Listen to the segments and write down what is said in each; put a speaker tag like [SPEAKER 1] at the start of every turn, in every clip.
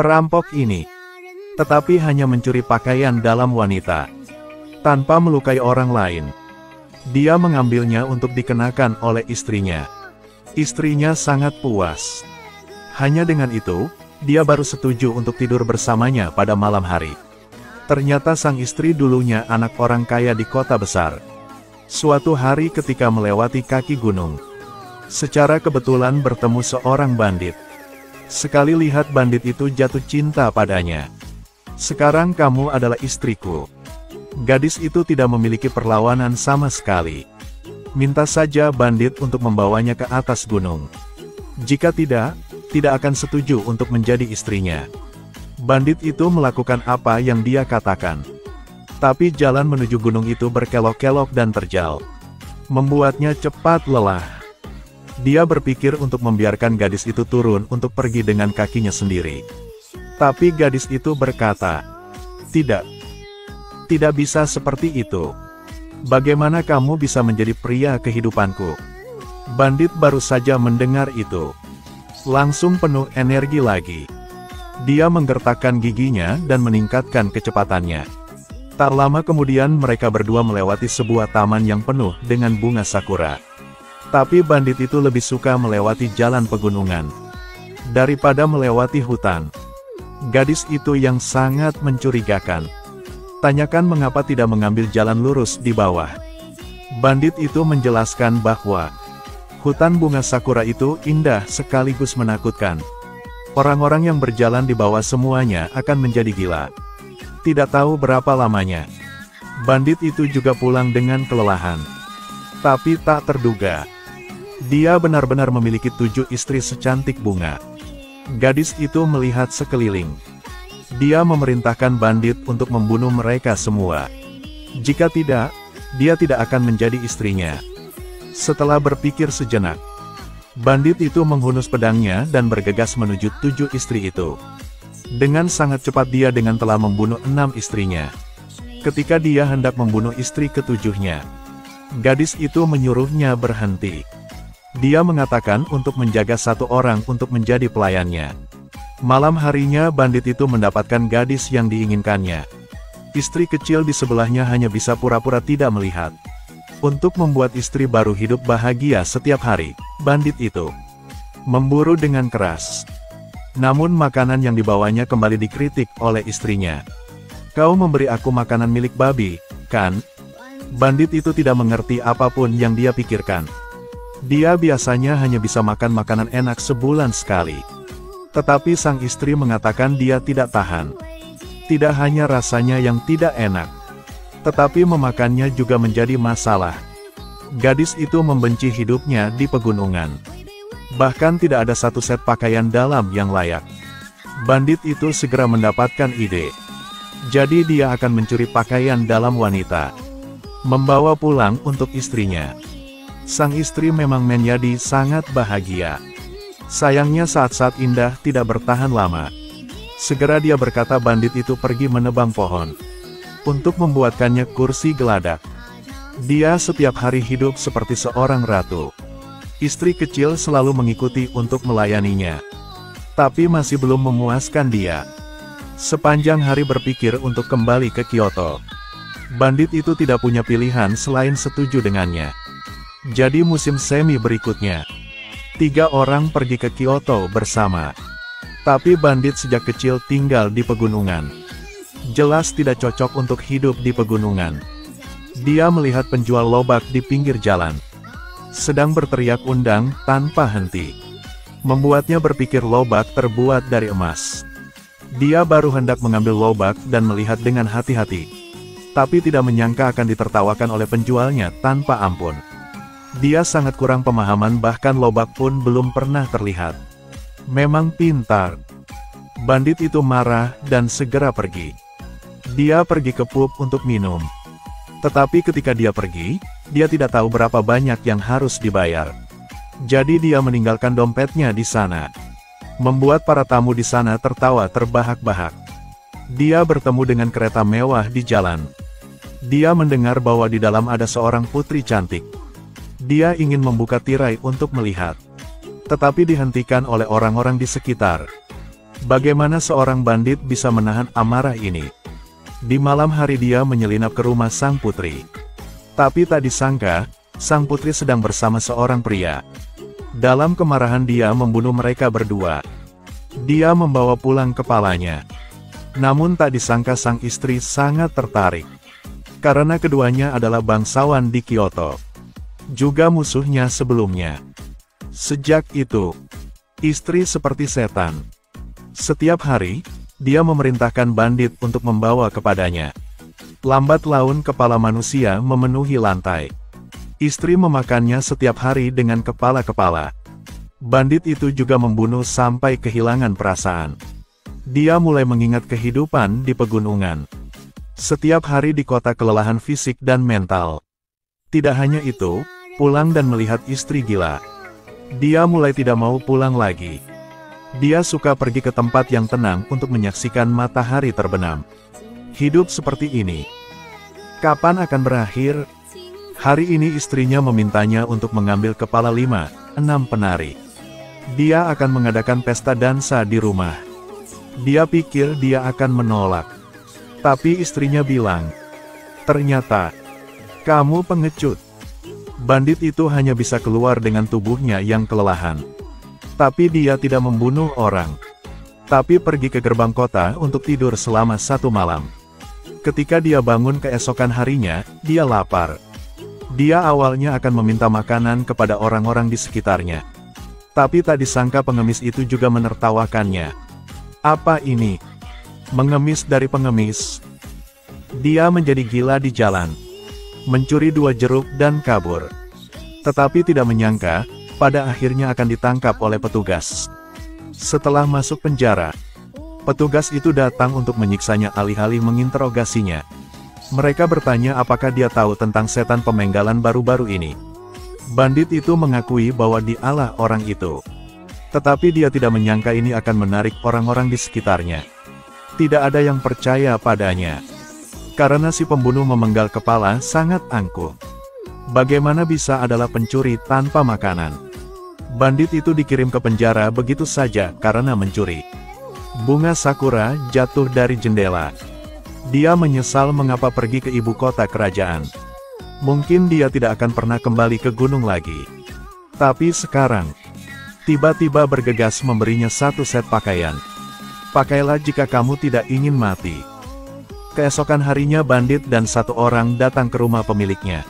[SPEAKER 1] Perampok ini, tetapi hanya mencuri pakaian dalam wanita, tanpa melukai orang lain. Dia mengambilnya untuk dikenakan oleh istrinya. Istrinya sangat puas. Hanya dengan itu, dia baru setuju untuk tidur bersamanya pada malam hari. Ternyata sang istri dulunya anak orang kaya di kota besar. Suatu hari ketika melewati kaki gunung, secara kebetulan bertemu seorang bandit. Sekali lihat bandit itu jatuh cinta padanya. Sekarang kamu adalah istriku. Gadis itu tidak memiliki perlawanan sama sekali. Minta saja bandit untuk membawanya ke atas gunung. Jika tidak, tidak akan setuju untuk menjadi istrinya. Bandit itu melakukan apa yang dia katakan. Tapi jalan menuju gunung itu berkelok-kelok dan terjal. Membuatnya cepat lelah. Dia berpikir untuk membiarkan gadis itu turun untuk pergi dengan kakinya sendiri. Tapi gadis itu berkata, Tidak. Tidak bisa seperti itu. Bagaimana kamu bisa menjadi pria kehidupanku? Bandit baru saja mendengar itu. Langsung penuh energi lagi. Dia menggertakkan giginya dan meningkatkan kecepatannya. Tak lama kemudian mereka berdua melewati sebuah taman yang penuh dengan bunga sakura. Tapi bandit itu lebih suka melewati jalan pegunungan. Daripada melewati hutan. Gadis itu yang sangat mencurigakan. Tanyakan mengapa tidak mengambil jalan lurus di bawah. Bandit itu menjelaskan bahwa hutan bunga sakura itu indah sekaligus menakutkan. Orang-orang yang berjalan di bawah semuanya akan menjadi gila. Tidak tahu berapa lamanya. Bandit itu juga pulang dengan kelelahan. Tapi tak terduga. Dia benar-benar memiliki tujuh istri secantik bunga. Gadis itu melihat sekeliling. Dia memerintahkan bandit untuk membunuh mereka semua. Jika tidak, dia tidak akan menjadi istrinya. Setelah berpikir sejenak, bandit itu menghunus pedangnya dan bergegas menuju tujuh istri itu. Dengan sangat cepat dia dengan telah membunuh enam istrinya. Ketika dia hendak membunuh istri ketujuhnya, gadis itu menyuruhnya berhenti. Dia mengatakan untuk menjaga satu orang untuk menjadi pelayannya. Malam harinya bandit itu mendapatkan gadis yang diinginkannya. Istri kecil di sebelahnya hanya bisa pura-pura tidak melihat. Untuk membuat istri baru hidup bahagia setiap hari, bandit itu memburu dengan keras. Namun makanan yang dibawanya kembali dikritik oleh istrinya. Kau memberi aku makanan milik babi, kan? Bandit itu tidak mengerti apa pun yang dia pikirkan. Dia biasanya hanya bisa makan makanan enak sebulan sekali. Tetapi sang istri mengatakan dia tidak tahan. Tidak hanya rasanya yang tidak enak, tetapi memakannya juga menjadi masalah. Gadis itu membenci hidupnya di pegunungan. Bahkan tidak ada satu set pakaian dalam yang layak. Bandit itu segera mendapatkan ide. Jadi dia akan mencuri pakaian dalam wanita. Membawa pulang untuk istrinya. Sang istri memang menjadi sangat bahagia. Sayangnya saat-saat indah tidak bertahan lama. Segera dia berkata bandit itu pergi menebang pohon. Untuk membuatkannya kursi geladak. Dia setiap hari hidup seperti seorang ratu. Istri kecil selalu mengikuti untuk melayaninya. Tapi masih belum memuaskan dia. Sepanjang hari berpikir untuk kembali ke Kyoto. Bandit itu tidak punya pilihan selain setuju dengannya. Jadi musim semi berikutnya, Tiga orang pergi ke Kyoto bersama. Tapi bandit sejak kecil tinggal di pegunungan. Jelas tidak cocok untuk hidup di pegunungan. Dia melihat penjual lobak di pinggir jalan. Sedang berteriak undang tanpa henti. Membuatnya berpikir lobak terbuat dari emas. Dia baru hendak mengambil lobak dan melihat dengan hati-hati. Tapi tidak menyangka akan ditertawakan oleh penjualnya tanpa ampun. Dia sangat kurang pemahaman bahkan lobak pun belum pernah terlihat. Memang pintar. Bandit itu marah dan segera pergi. Dia pergi ke pub untuk minum. Tetapi ketika dia pergi, dia tidak tahu berapa banyak yang harus dibayar. Jadi dia meninggalkan dompetnya di sana. Membuat para tamu di sana tertawa terbahak-bahak. Dia bertemu dengan kereta mewah di jalan. Dia mendengar bahwa di dalam ada seorang putri cantik. Dia ingin membuka tirai untuk melihat. Tetapi dihentikan oleh orang-orang di sekitar. Bagaimana seorang bandit bisa menahan amarah ini? Di malam hari dia menyelinap ke rumah sang putri. Tapi tak disangka, sang putri sedang bersama seorang pria. Dalam kemarahan dia membunuh mereka berdua. Dia membawa pulang kepalanya. Namun tak disangka sang istri sangat tertarik. Karena keduanya adalah bangsawan di Kyoto. Juga musuhnya sebelumnya. Sejak itu, istri seperti setan. Setiap hari, dia memerintahkan bandit untuk membawa kepadanya. Lambat laun kepala manusia memenuhi lantai. Istri memakannya setiap hari dengan kepala-kepala. Bandit itu juga membunuh sampai kehilangan perasaan. Dia mulai mengingat kehidupan di pegunungan. Setiap hari di kota kelelahan fisik dan mental. Tidak hanya itu, pulang dan melihat istri gila. Dia mulai tidak mau pulang lagi. Dia suka pergi ke tempat yang tenang untuk menyaksikan matahari terbenam. Hidup seperti ini. Kapan akan berakhir? Hari ini istrinya memintanya untuk mengambil kepala lima, enam penari. Dia akan mengadakan pesta dansa di rumah. Dia pikir dia akan menolak. Tapi istrinya bilang, Ternyata, kamu pengecut. Bandit itu hanya bisa keluar dengan tubuhnya yang kelelahan. Tapi dia tidak membunuh orang. Tapi pergi ke gerbang kota untuk tidur selama satu malam. Ketika dia bangun keesokan harinya, dia lapar. Dia awalnya akan meminta makanan kepada orang-orang di sekitarnya. Tapi tak disangka pengemis itu juga menertawakannya. Apa ini? Mengemis dari pengemis. Dia menjadi gila di jalan. Mencuri dua jeruk dan kabur. Tetapi tidak menyangka, pada akhirnya akan ditangkap oleh petugas. Setelah masuk penjara, petugas itu datang untuk menyiksanya alih-alih menginterogasinya. Mereka bertanya apakah dia tahu tentang setan pemenggalan baru-baru ini. Bandit itu mengakui bahwa dialah orang itu. Tetapi dia tidak menyangka ini akan menarik orang-orang di sekitarnya. Tidak ada yang percaya padanya. Karena si pembunuh memenggal kepala sangat angkuh. Bagaimana bisa adalah pencuri tanpa makanan? Bandit itu dikirim ke penjara begitu saja karena mencuri. Bunga sakura jatuh dari jendela. Dia menyesal mengapa pergi ke ibu kota kerajaan. Mungkin dia tidak akan pernah kembali ke gunung lagi. Tapi sekarang, tiba-tiba bergegas memberinya satu set pakaian. Pakailah jika kamu tidak ingin mati. Keesokan harinya bandit dan satu orang datang ke rumah pemiliknya.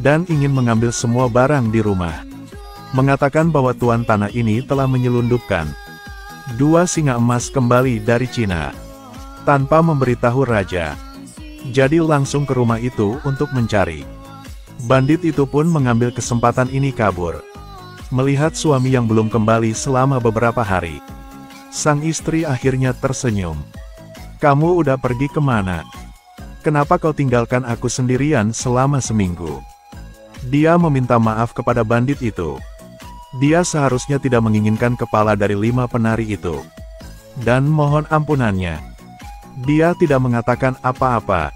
[SPEAKER 1] Dan ingin mengambil semua barang di rumah. Mengatakan bahwa tuan tanah ini telah menyelundupkan dua singa emas kembali dari Cina tanpa memberitahu raja. Jadi langsung ke rumah itu untuk mencari. Bandit itu pun mengambil kesempatan ini kabur. Melihat suami yang belum kembali selama beberapa hari. Sang istri akhirnya tersenyum. Kamu udah pergi ke mana? Kenapa kau tinggalkan aku sendirian selama seminggu? Dia meminta maaf kepada bandit itu. Dia seharusnya tidak menginginkan kepala dari lima penari itu. Dan mohon ampunannya. Dia tidak mengatakan apa-apa.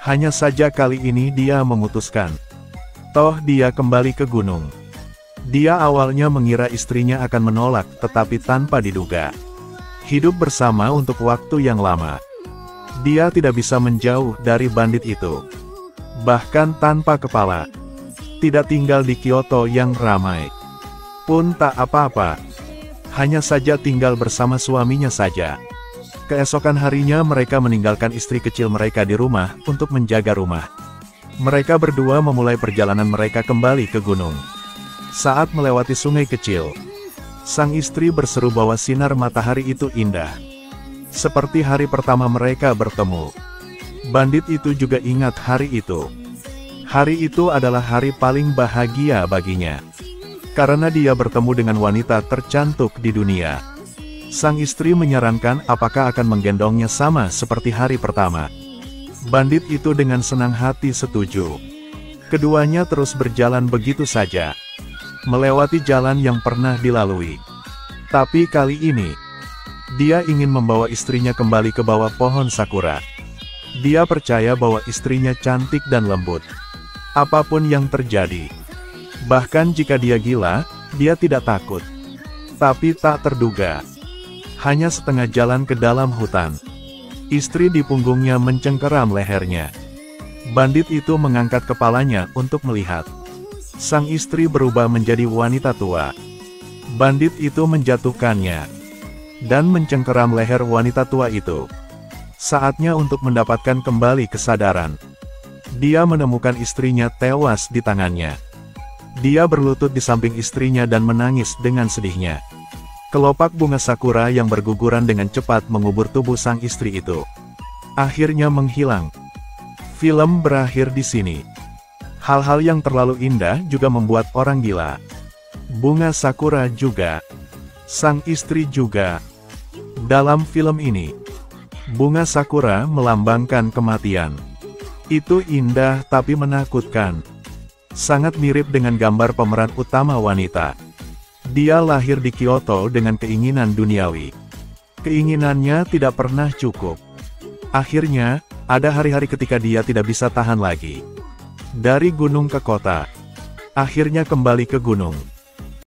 [SPEAKER 1] Hanya saja kali ini dia memutuskan. Toh dia kembali ke gunung. Dia awalnya mengira istrinya akan menolak, tetapi tanpa diduga. Hidup bersama untuk waktu yang lama. Dia tidak bisa menjauh dari bandit itu. Bahkan tanpa kepala. Tidak tinggal di Kyoto yang ramai. Pun tak apa-apa. Hanya saja tinggal bersama suaminya saja. Keesokan harinya mereka meninggalkan istri kecil mereka di rumah, untuk menjaga rumah. Mereka berdua memulai perjalanan mereka kembali ke gunung. Saat melewati sungai kecil, sang istri berseru bahwa sinar matahari itu indah. Seperti hari pertama mereka bertemu. Bandit itu juga ingat hari itu. Hari itu adalah hari paling bahagia baginya. Karena dia bertemu dengan wanita tercantik di dunia. Sang istri menyarankan apakah akan menggendongnya sama seperti hari pertama. Bandit itu dengan senang hati setuju. Keduanya terus berjalan begitu saja. Melewati jalan yang pernah dilalui. Tapi kali ini, dia ingin membawa istrinya kembali ke bawah pohon sakura. Dia percaya bahwa istrinya cantik dan lembut. Apa pun yang terjadi. Bahkan jika dia gila, dia tidak takut. Tapi tak terduga. Hanya setengah jalan ke dalam hutan. Istri di punggungnya mencengkeram lehernya. Bandit itu mengangkat kepalanya untuk melihat. Sang istri berubah menjadi wanita tua. Bandit itu menjatuhkannya dan mencengkeram leher wanita tua itu. Saatnya untuk mendapatkan kembali kesadaran. Dia menemukan istrinya tewas di tangannya. Dia berlutut di samping istrinya dan menangis dengan sedihnya. Kelopak bunga sakura yang berguguran dengan cepat mengubur tubuh sang istri itu. Akhirnya menghilang. Film berakhir di sini. Hal-hal yang terlalu indah juga membuat orang gila. Bunga Sakura juga. Sang istri juga. Dalam film ini, bunga Sakura melambangkan kematian. Itu indah tapi menakutkan. Sangat mirip dengan gambar pemeran utama wanita. Dia lahir di Kyoto dengan keinginan duniawi. Keinginannya tidak pernah cukup. Akhirnya, ada hari-hari ketika dia tidak bisa tahan lagi. Dari gunung ke kota. Akhirnya kembali ke gunung.